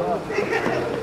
Tamam.